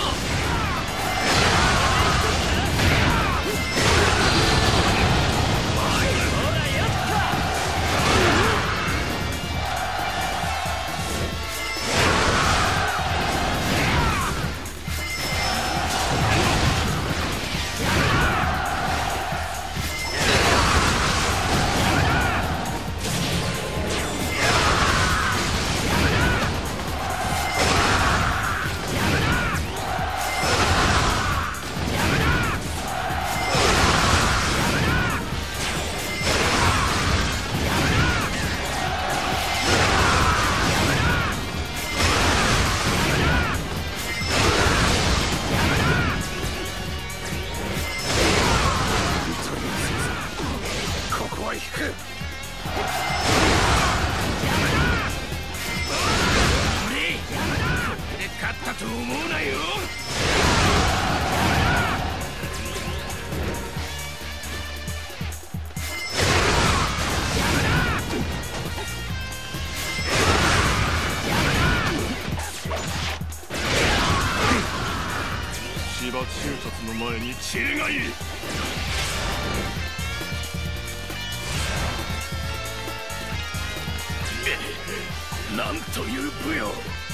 走と思うなよ。の前に散がいい んという武勇。